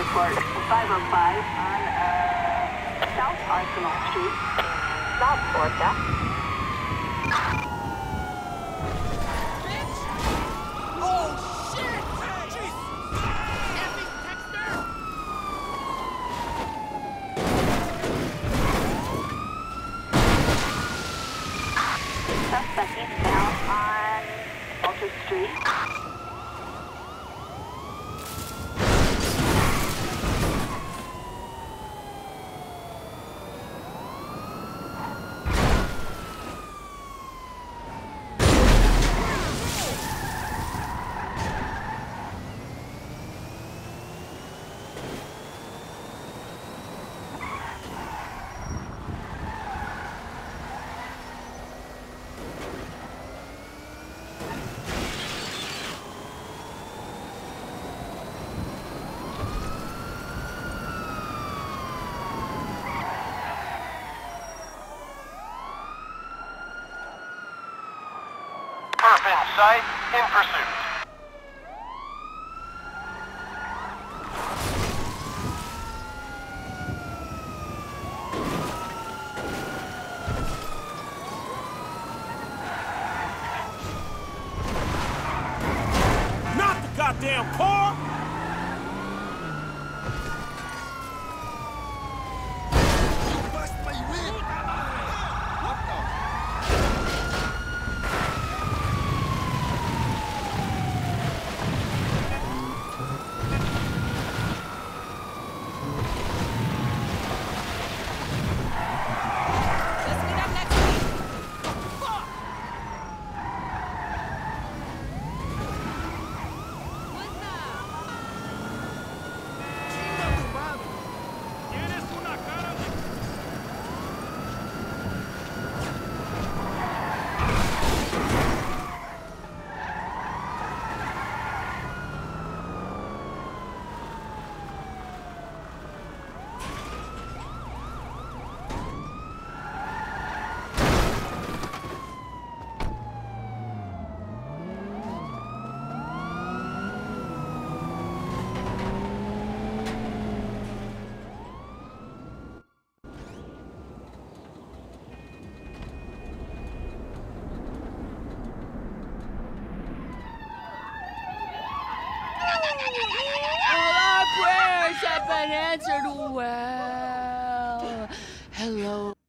report 505 on uh, South Arsenal Street, South Porta. Oh, shit! Jeez! Happy Dexter! Suspect on Walter Street. Sight, in pursuit. Not the goddamn car! answered well. Hello.